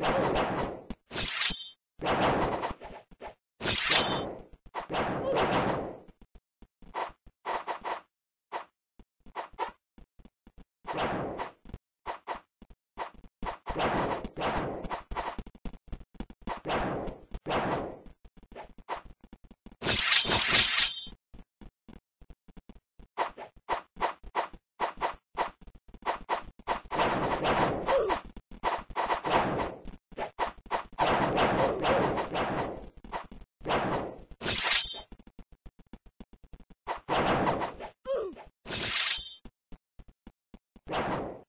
you